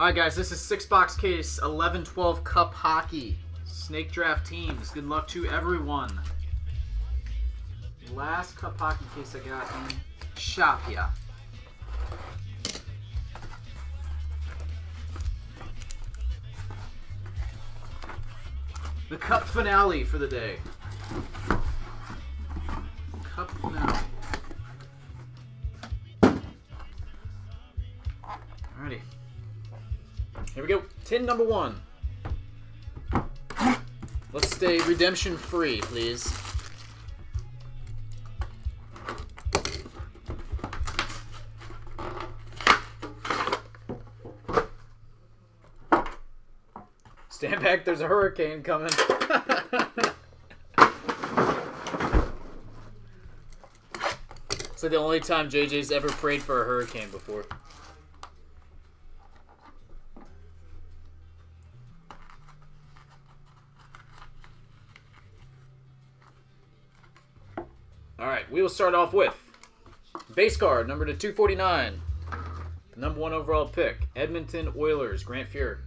Alright, guys, this is six box case 11 12 Cup Hockey. Snake draft teams. Good luck to everyone. Last Cup Hockey case I got in shop here. The Cup finale for the day. Cup finale. Alrighty. Here we go. Tin number one. Let's stay redemption free, please. Stand back, there's a hurricane coming. it's like the only time JJ's ever prayed for a hurricane before. We will start off with base card number to 249. Number one overall pick, Edmonton Oilers, Grant Fuhr.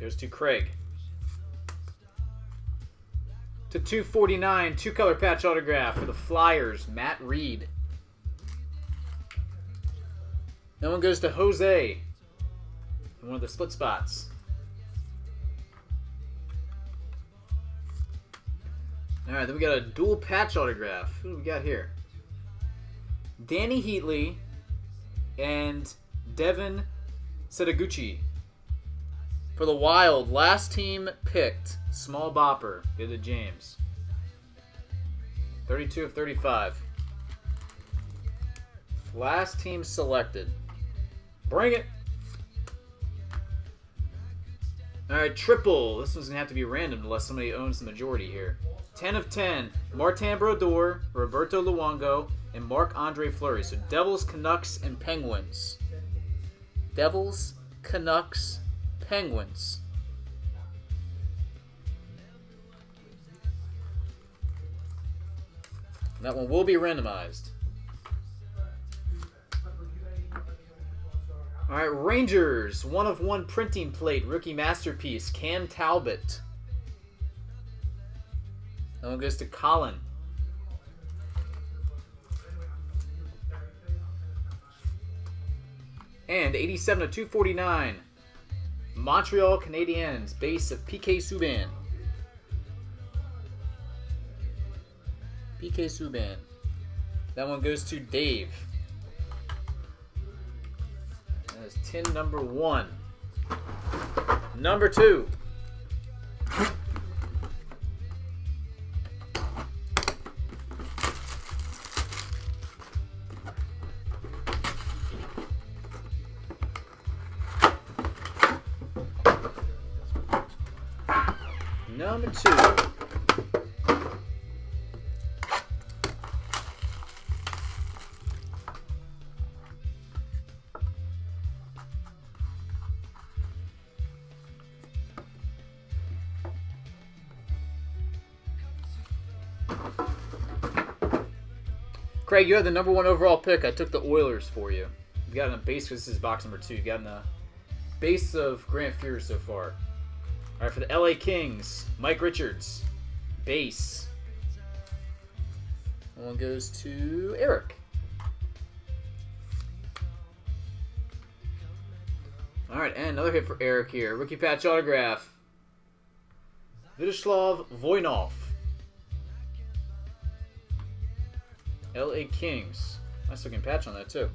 Goes to Craig. To 249, two color patch autograph for the Flyers, Matt Read. That one goes to Jose. in One of the split spots. Alright, then we got a dual patch autograph. Who do we got here? Dany Heatley and Devin Setoguchi. For the Wild, last team picked, small bopper, go to James. 32 of 35. Last team selected. Bring it! Alright, triple. This one's going to have to be random unless somebody owns the majority here. 10 of 10. Martin Brodeur, Roberto Luongo, and Marc-Andre Fleury. So Devils, Canucks, and Penguins. Devils, Canucks, Penguins. That one will be randomized. All right, Rangers, one of one printing plate, rookie masterpiece, Cam Talbot. That one goes to Colin. And 87 to 249. Montreal Canadiens, base of PK Subban. PK Subban. That one goes to Dave. Tin number one. Number two. Number two. Craig, you had the number one overall pick. I took the Oilers for you. You got in the base this is box number two. You got in the base of Grant Fuhr so far. All right, for the LA Kings, Mike Richards, base. One goes to Eric. All right, and another hit for Eric here. Rookie patch autograph. Vidislav Voinov. LA Kings. Nice looking patch on that, too.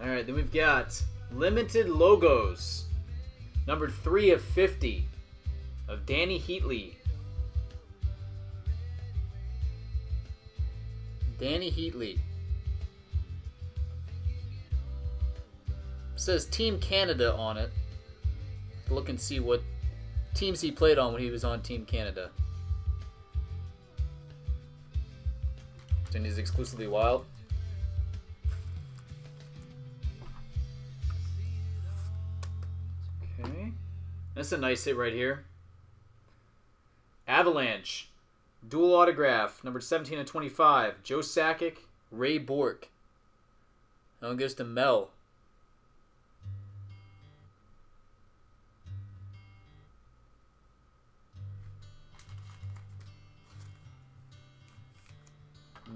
All right, then we've got limited logos. Number 3 of 50 of Dany Heatley. Dany Heatley. Says Team Canada on it. Look and see what teams he played on when he was on Team Canada. And he's exclusively wild. Okay. That's a nice hit right here. Avalanche. Dual autograph, number 17 and 25. Joe Sakic, Ray Bourque. That one goes to Mel.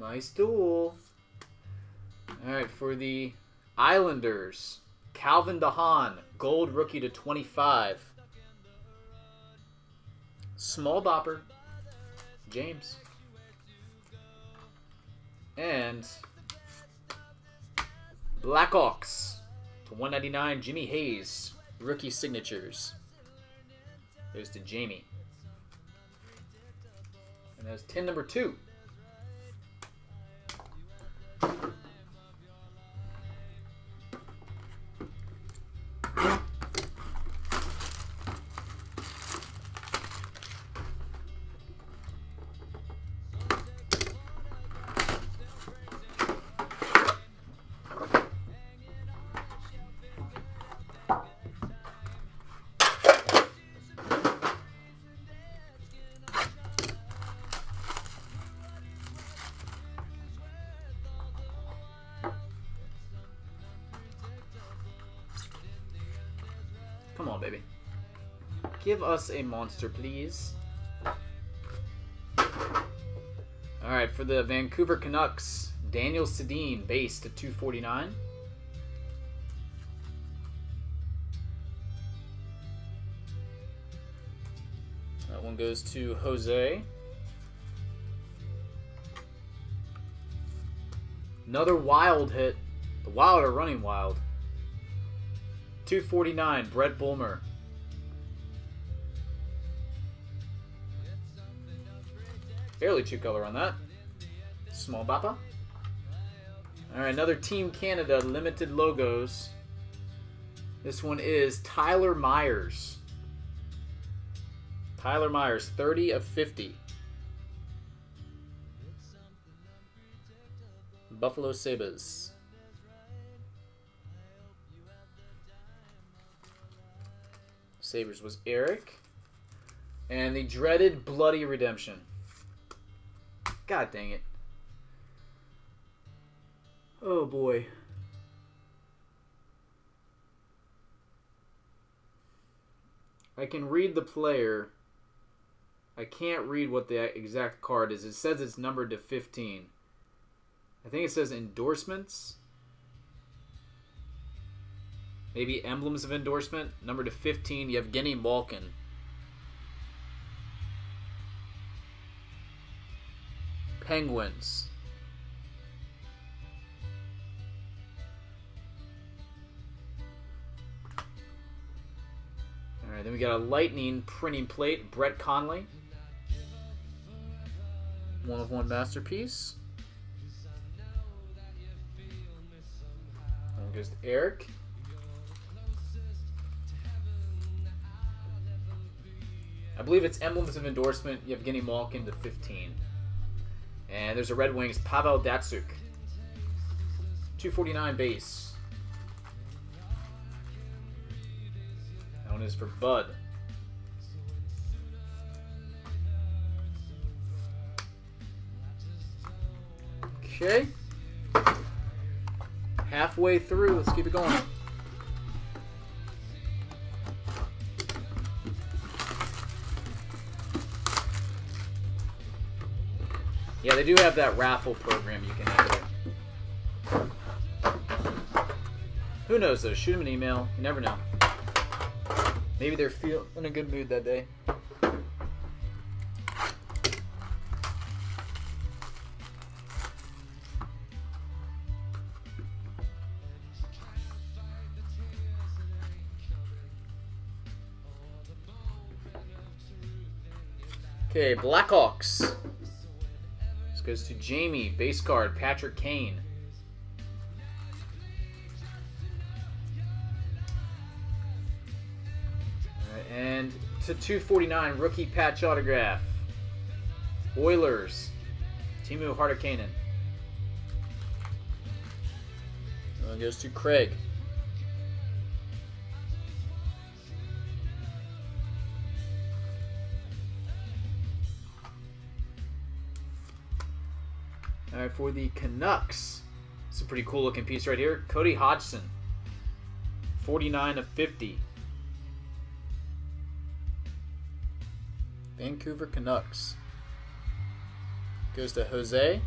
Nice duel. All right, for the Islanders, Calvin DeHaan, gold rookie to 25. Small Bopper, James. And Blackhawks to 199, Jimmy Hayes, rookie signatures. Goes to Jamie. And that's 10 number 2. Come on, baby. Give us a monster, please. Alright, for the Vancouver Canucks, Daniel Sedin, base to 249. That one goes to Jose. Another wild hit. The Wild are running wild. 249, Brett Bulmer. Fairly two color on that. Small Bopper. Alright, another Team Canada limited logos. This one is Tyler Myers. Tyler Myers, 30 of 50. Buffalo Sabres. Sabres was Eric. And the dreaded Bloody Redemption. God dang it. Oh boy. I can read the player. I can't read what the exact card is. It says it's numbered to 15. I think it says endorsements. Maybe emblems of endorsement. Number to 15, Yevgeny Malkin. Penguins. Alright, then we got a lightning printing plate, Brett Connolly. One of one masterpiece. Goes to Eric. I believe it's emblems of endorsement, Yevgeny Malkin to 15. And there's a Red Wings, Pavel Datsyuk. 249 base. That one is for Bud. Okay. Halfway through, let's keep it going. Yeah, they do have that raffle program you can enter. Who knows though? Shoot them an email. You never know. Maybe they're feel in a good mood that day. Okay, Blackhawks. Goes to Jamie, base card, Patrick Kane. And to 249, rookie patch autograph. Oilers, Teemu Hartikainen. That goes to Craig. For the Canucks, it's a pretty cool looking piece right here. Cody Hodgson, 49 of 50. Vancouver Canucks. Goes to Jose.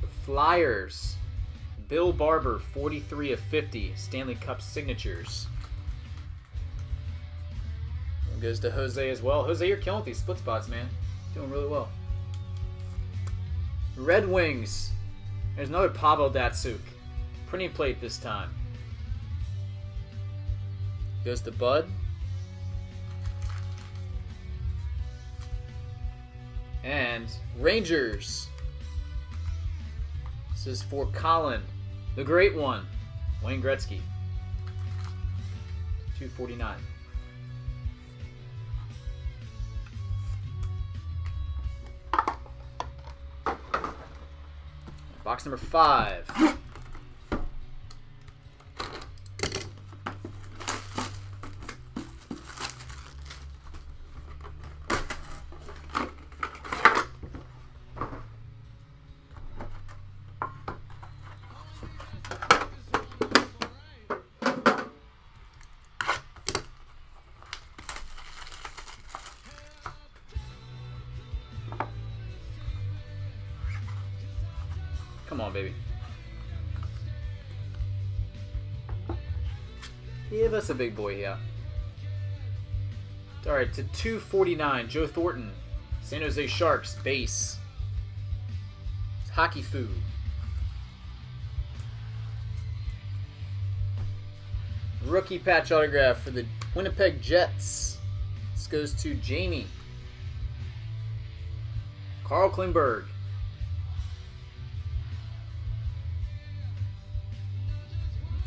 The Flyers. Bill Barber, 43 of 50. Stanley Cup signatures. Goes to Jose as well. Jose, you're killing these split spots, man. Doing really well. Red Wings. There's another Pavel Datsyuk. Printing plate this time. Goes to Bud. And Rangers. This is for Colin, the great one, Wayne Gretzky. 249. Box number five. Come on, baby. Give us a big boy here. All right, to 249, Joe Thornton, San Jose Sharks, base. Hockey Foo. Rookie patch autograph for the Winnipeg Jets. This goes to Jamie. Carl Klingberg.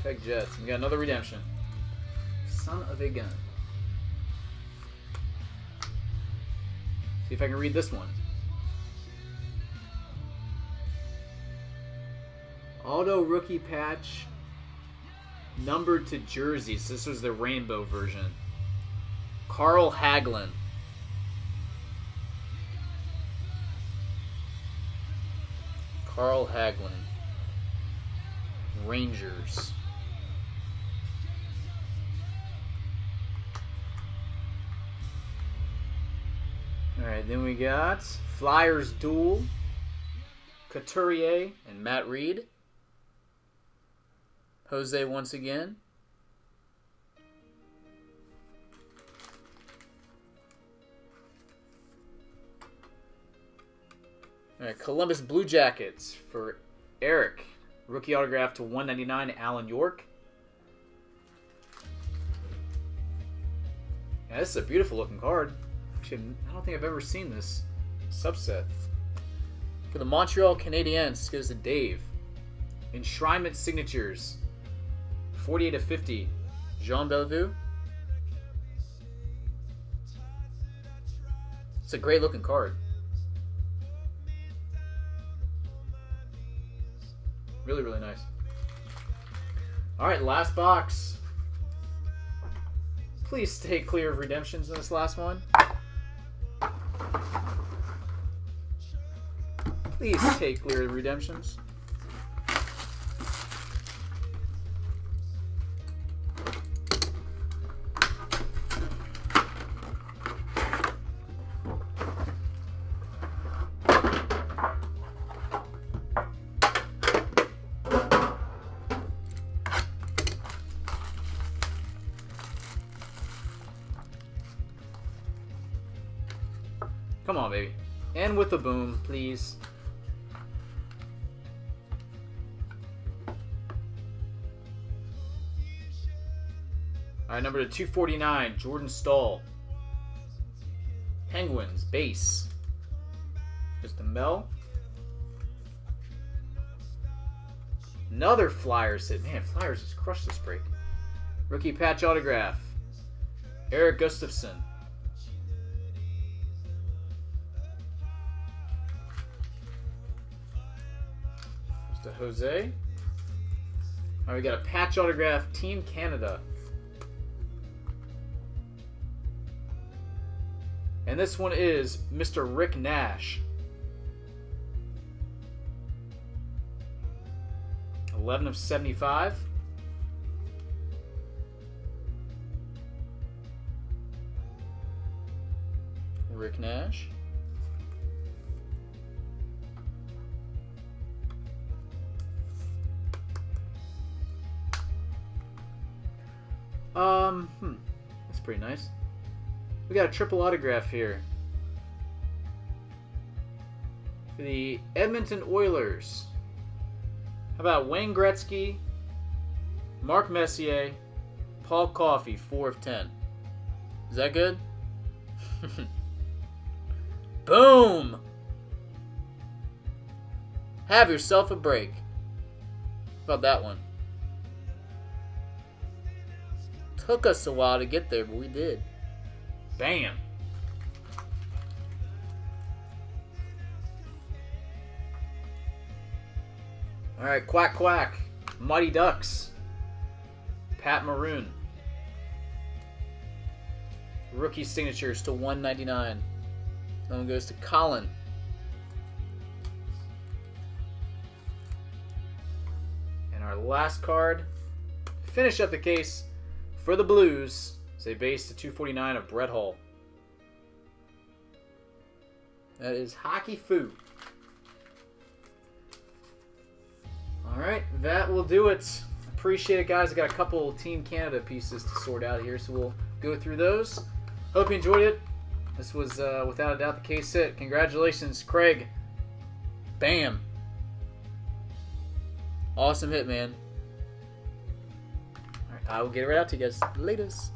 Winnipeg Jets. We got another redemption. Son of a gun. See if I can read this one. Auto rookie patch numbered to jerseys. This was the rainbow version. Carl Hagelin. Carl Hagelin. Rangers. Alright, then we got Flyers Duel. Couturier and Matt Read. Jose once again. All right, Columbus Blue Jackets for Eric. Rookie autograph to 199, Allen York. Yeah, this is a beautiful looking card. Actually, I don't think I've ever seen this subset. For the Montreal Canadiens, goes to Dave. Enshrinement signatures. 48 of 50. Jean Béliveau. It's a great looking card. Really, really nice. All right, last box. Please stay clear of redemptions in this last one. Please take clear of redemptions. And with a boom, please. All right, number to 249, Jordan Staal. Penguins, base. Just a Mel. Another Flyers hit. Man, Flyers just crushed this break. Rookie patch autograph. Erik Gustafsson. A Jose. All right, we got a patch autograph, Team Canada. And this one is Mr. Rick Nash. 11 of 75. Rick Nash. Um, hmm. That's pretty nice. We got a triple autograph here. For the Edmonton Oilers. How about Wayne Gretzky, Mark Messier, Paul Coffey, 4 of 10. Is that good? Boom! Have yourself a break. How about that one? Took us a while to get there, but we did. Bam! Alright, quack quack. Mighty Ducks. Pat Maroon. Rookie signatures to 199. That one goes to Colin. And our last card. Finish up the case for the Blues. It's a base to 249 of Brett Hull. That is Hockey Foo. Alright, that will do it. Appreciate it, guys. I got a couple Team Canada pieces to sort out here, so we'll go through those. Hope you enjoyed it. This was, uh, without a doubt, the case hit. Congratulations, Craig. Bam. Awesome hit, man. I will get it right out to you guys. Latest.